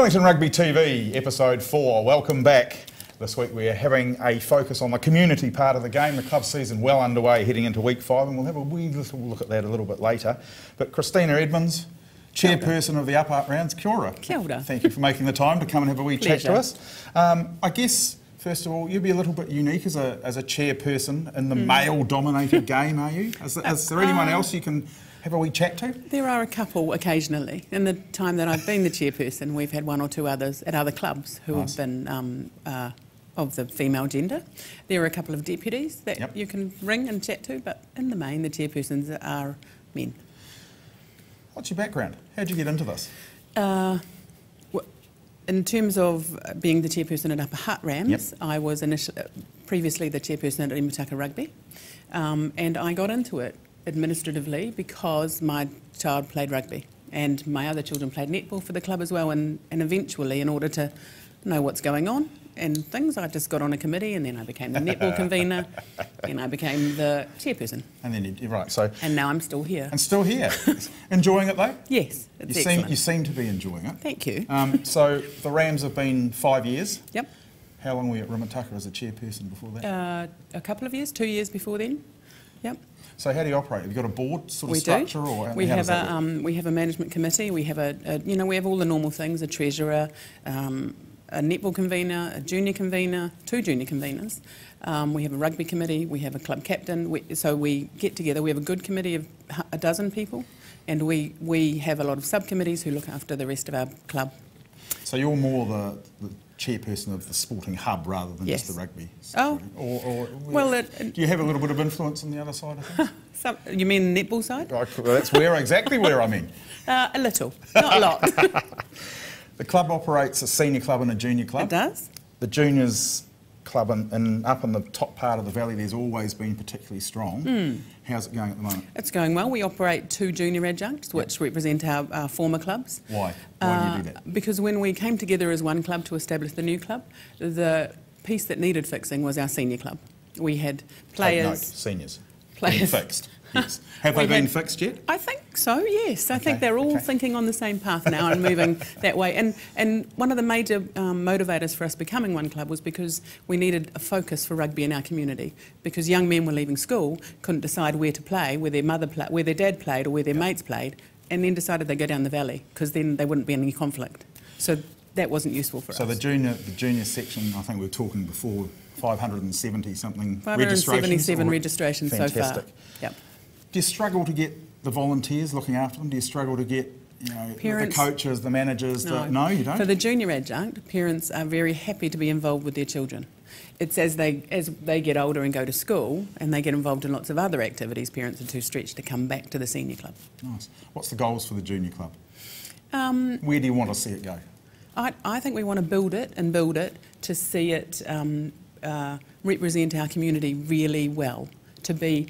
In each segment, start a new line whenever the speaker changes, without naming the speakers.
Wellington Rugby TV, episode four. Welcome back. This week we're having a focus on the community part of the game. The club season well underway, heading into week five, and we'll have a wee little look at that a little bit later. But Christina Edmonds, chairperson of the Upper Hutt Rams, kia ora.
Kia ora.
Thank you for making the time to come and have a wee chat to us. Um, I guess, first of all, you'd be a little bit unique as a, as a chairperson in the
Hmm.
male-dominated game, are you? Is, is there anyone
Uh,
else you can have a wee chat to?
There are a couple occasionally. In the time that I've been the chairperson, we've had one or two others at other clubs who
Nice.
have been um, uh, of the female gender. There are a couple of deputies that
Yep.
you can ring and chat to, but in the main, the chairpersons are men.
What's your background? How did you get into this?
Uh, in terms of being the chairperson at Upper Hutt Rams,
Yep.
I was initially, previously the chairperson at Rimutaka Rugby, um, and I got into it administratively because my child played rugby and my other children played netball for the club as well, and, and eventually, in order to know what's going on and things, I just got on a committee and then I became the netball convener, and I became the chairperson,
And then you, you're right. So,
and now I'm still here.
and still here, enjoying it though.
Yes,
You seem you seem to be enjoying it.
Thank you.
Um, so the Rams have been five years.
Yep.
How long were you at Rimutaka as a chairperson before that?
Uh, a couple of years, two years before then. Yep,
so how do you operate? Have you got a board sort of
we
structure,
do.
or
we have a um, we have a management committee. We have a, a you know we have all the normal things: a treasurer, um, a netball convener, a junior convener, two junior conveners. Um, we have a rugby committee. We have a club captain. We, so we get together. We have a good committee of a dozen people, and we we have a lot of subcommittees who look after the rest of our club.
So you're more the, the chairperson of the sporting hub rather than
Yes.
just the rugby.
Oh.
Or, or
Well, it,
do you have a little bit of influence on the other side of things?
some, you mean the netball side?
Well, that's where exactly where I mean.
Uh, a little, not a lot.
The club operates a senior club and a junior club.
it does.
The juniors club and, in, up in the top part of the valley, there's always been particularly strong.
Hmm.
How's it going at the moment?
It's going well. We operate two junior adjuncts, which represent our, our former clubs.
Why? Why do you do
Uh,
that?
Because when we came together as one club to establish the new club, the piece that needed fixing was our senior club. We had
Take note,
players.
seniors.
Players.
Been fixed. Yes. Have
We
they been
had-
fixed yet?
I think so. Yes, I think they're all
okay.
thinking on the same path now and moving that way. And and one of the major um, motivators for us becoming one club was because we needed a focus for rugby in our community. Because young men were leaving school, couldn't decide where to play, where their mother pla- where their dad played, or where their mates played, and then decided they'd go down the valley because then there wouldn't be any conflict. So that wasn't useful for
So
us.
So the junior, the junior section, I think we were talking before, 570 something
577
registrations.
registrations so far. Yep.
Do you struggle to get the volunteers looking after them? Do you struggle to get you know,
Parents-
the coaches, the managers? The, no, you don't.
For the junior adjunct, parents are very happy to be involved with their children. It's as they as they get older and go to school and they get involved in lots of other activities, parents are too stretched to come back to the senior club.
nice. What's the goals for the junior club?
Um,
Where do you want to see it go?
I, I think we want to build it and build it to see it um, uh, represent our community really well. To be,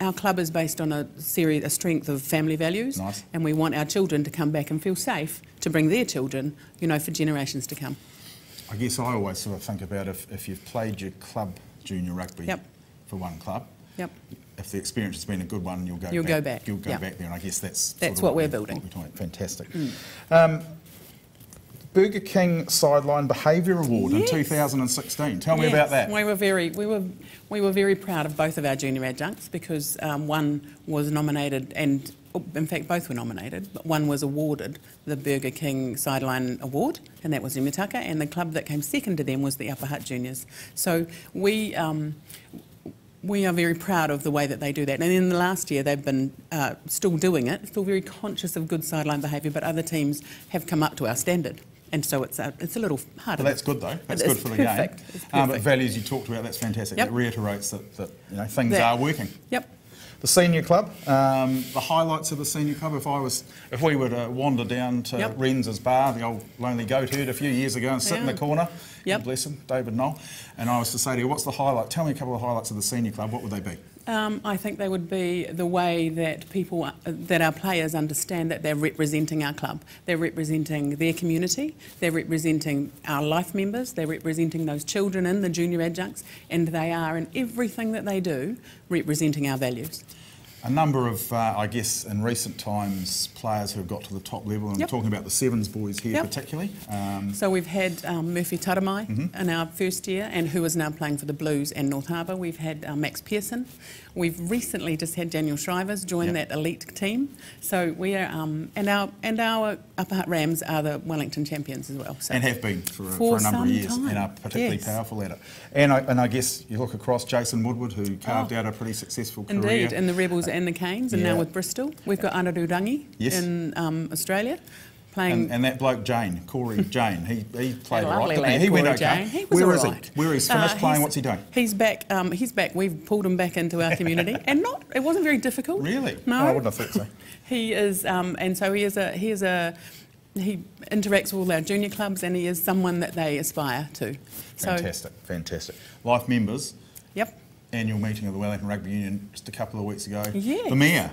our club is based on a series, a strength of family values,
Nice.
and we want our children to come back and feel safe to bring their children, you know, for generations to come.
I guess I always sort of think about if, if you've played your club junior rugby
Yep.
for one club,
Yep.
if the experience has been a good one, you'll go
You'll
back.
go back,
You'll go
yeah.
back there, and I guess that's
That's
of
what we're
we-
building. Mm.
we're Fantastic. Um, Burger King Sideline Behaviour Award in 2016. Tell me
Yes,
about that.
We were very, we were, we were very proud of both of our junior adjuncts because um, one was nominated, and in fact both were nominated, but one was awarded the Burger King Sideline Award, and that was Rimutaka, and the club that came second to them was the Upper Hutt Juniors. So we. Um, we are very proud of the way that they do that. And in the last year, they've been uh, still doing it, still very conscious of good sideline behaviour, but other teams have come up to our standard. And so it's a, it's a little harder.
Well, that's good though. That's good for the
perfect.
game. Um, but values you talked about, that's fantastic.
Yep.
It reiterates that, that you know things
That-
are working.
Yep.
The senior club, um, the highlights of the senior club. If I was, if we were to wander down to
Yep.
Renz's bar, the old lonely goat herd, a few years ago, and sit in the corner,
Yep.
bless him, David Knoll, and I was to say to you, what's the highlight? Tell me a couple of highlights of the senior club. What would they be?
Um, I think they would be the way that people, uh, that our players understand that they're representing our club. They're representing their community, they're representing our life members, they're representing those children in the junior adjuncts, and they are in everything that they do representing our values.
A number of, uh, I guess, in recent times, players who have got to the top level, and
Yep.
I'm talking about the Sevens boys here
Yep.
particularly. Um,
So we've had um, Murphy Taramai
Mm-hmm.
in our first year, and who is now playing for the Blues and North Harbour. We've had uh, Max Pearson. We've recently just had Daniel Shrivers join
Yep.
that elite team. So we are, um, and our and our Upper Hutt Rams are the Wellington champions as well. So
and have been for, a-
For
for a number of years and are particularly
yes.
powerful at it. And I, and I guess you look across Jason Woodward, who carved out a pretty successful career.
Oh. Indeed, in the Rebels and the Canes, and
yeah.
now with Bristol. We've got Anaru Rangi
Yes.
in um, Australia, playing.
And, and that bloke Jane, Corey Jane, he, he played
A
all right. didn't
lad,
he? he went okay.
Jane. He was
Where
all
is
right.
he? Where he's finished
Uh,
playing? What's he doing?
He's back. Um, he's back. We've pulled him back into our community, and not. It wasn't very difficult.
Really?
No.
Oh, I wouldn't have thought so.
He is, um, and so he is a. He is a. He interacts with all our junior clubs, and he is someone that they aspire to. So,
Fantastic, fantastic. Life members,
yep,
annual meeting of the Wellington Rugby Union just a couple of weeks ago.
Yes.
The mayor,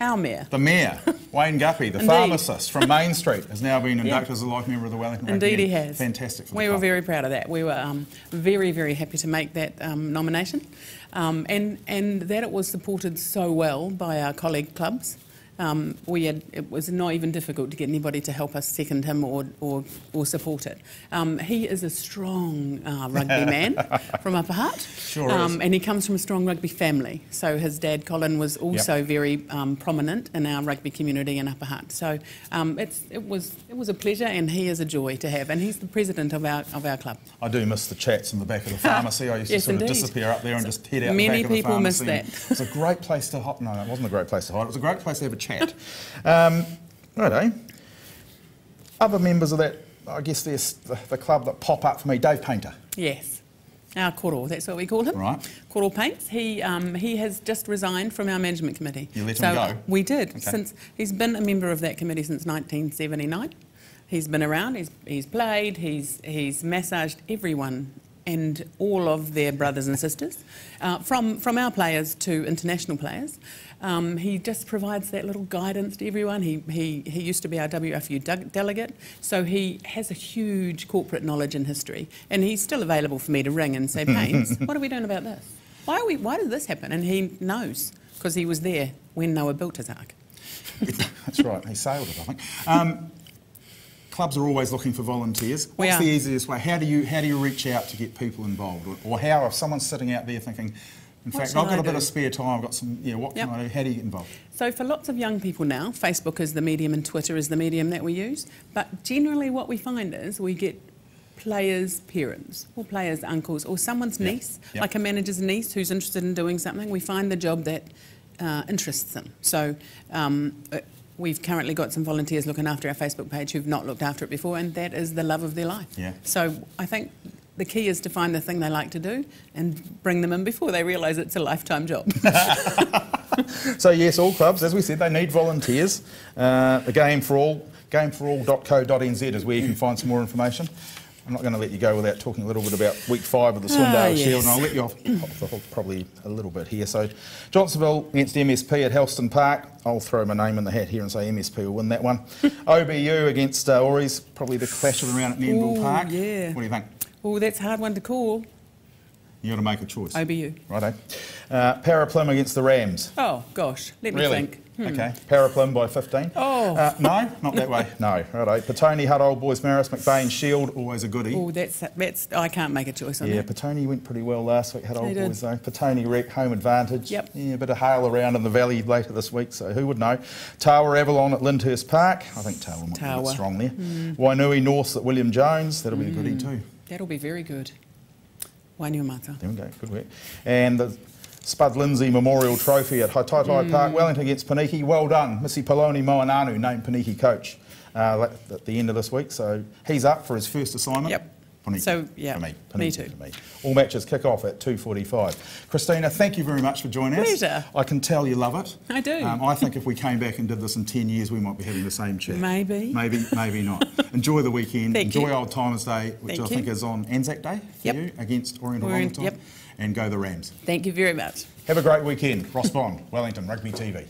our mayor.
the mayor, Wayne Guppy, the
Indeed.
pharmacist from Main Street, has now been inducted as a life member of the Wellington Rugby
Indeed, he has.
Fantastic.
We were
club.
very proud of that. We were um, very, very happy to make that um, nomination, um, and and that it was supported so well by our colleague clubs. Um, we had, it was not even difficult to get anybody to help us second him or, or, or support it. Um, he is a strong uh, rugby man from Upper Hutt,
Sure is.
um, and he comes from a strong rugby family. So his dad Colin was also very um, prominent in our rugby community in Upper Hutt. So um, it's, it was it was a pleasure, and he is a joy to have, and he's the president of our of our club.
I do miss the chats in the back of the pharmacy. I used
Yes,
to sort
indeed.
of disappear up there and just head out
Many
the back of the
people miss that.
It's a great place to hide. No, it wasn't a great place to hide. It was a great place to have a chat. Um, righto. Other members of that, I guess there's the, the club that pop up for me, Dave Painter.
Yes. Our Koro, that's what we call him.
Right.
Koro Paints. He um, he has just resigned from our management committee.
You let
so
him go?
We did.
Okay.
Since he's been a member of that committee since 1979. He's been around. He's he's played. He's he's massaged everyone and all of their brothers and sisters, uh, from from our players to international players. Um, he just provides that little guidance to everyone. He, he, he used to be our WFU de- delegate, so he has a huge corporate knowledge and history. And he's still available for me to ring and say, Paints, what are we doing about this? Why, are we, why did this happen? And he knows, because he was there when Noah built his ark.
That's right. He sailed it, I think. Um, clubs are always looking for volunteers. What's the easiest way? How do you how do you reach out to get people involved? Or, or how if someone's sitting out there thinking, in
What
fact, I've got a bit of spare time. I've got some. Yeah, what can I do? How do you get involved?
So for lots of young people now, Facebook is the medium and Twitter is the medium that we use. But generally what we find is we get players' parents or players' uncles or someone's
Yep.
niece,
Yep.
like a manager's niece who's interested in doing something. We find the job that uh, interests them. So um, uh, we've currently got some volunteers looking after our Facebook page who've not looked after it before and that is the love of their life.
Yeah.
So I think the key is to find the thing they like to do and bring them in before they realise it's a lifetime job.
So yes, all clubs, as we said, they need volunteers. Uh, the Game for All, gameforall.co.nz is where you can find some more information. I'm not going to let you go without talking a little bit about week five of the Swindale
Ah,
Shield, and I'll let you off, off the hook probably a little bit here. So, Johnsonville against the MSP at Helston Park. I'll throw my name in the hat here and say MSP will win that one. OBU against uh, probably the clash of the round at
Nairnville
Park.
yeah.
What do you think?
oh, that's a hard one to call.
You got to make a choice.
OBU.
Righto. Uh, Paraparaumu against the Rams.
Oh, gosh, let me
Really?
think.
Okay. Paraparaumu by 15.
Oh.
Uh, no, not that way. No. Righto. Petone, Hutt, Old Boys, Maris, McBain, Shield, always a goodie.
Oh, that's, that's, I can't make a choice on
Yeah,
that.
Petone went pretty well last week. Had Old
did.
Boys though. Petone Rec, home advantage.
Yep.
Yeah, a bit of hail around in the valley later this week, so who would know? Tawa Avalon at Lyndhurst Park. I think Tawa might be a
Tawa.
bit strong there. Wainui North at William Jones. That'll be a goodie too.
That'll be very good.
There we go. Good work. And the Spud Lindsay Memorial Trophy at Hataitai Park, Wellington against Poneke. Well done. Missy Poloni Moananu named Poneke coach uh, at the end of this week. So he's up for his first assignment.
Yep. So, yeah,
for me.
me too.
For me. All matches kick off at 2.45. Christina, thank you very much for joining us.
Pleasure.
I can tell you love it.
I do.
Um, I think if we came back and did this in 10 years, we might be having the same chat.
Maybe.
Maybe, maybe not. Enjoy the weekend.
Thank
Enjoy
you.
Old Timers Day, which
Thank
I think
you.
is on Anzac Day for
Yep.
you against Oriental
Orient-
Wellington.
yep.
And go the Rams.
Thank you very much.
Have a great weekend. Ross Bond, Wellington Rugby TV.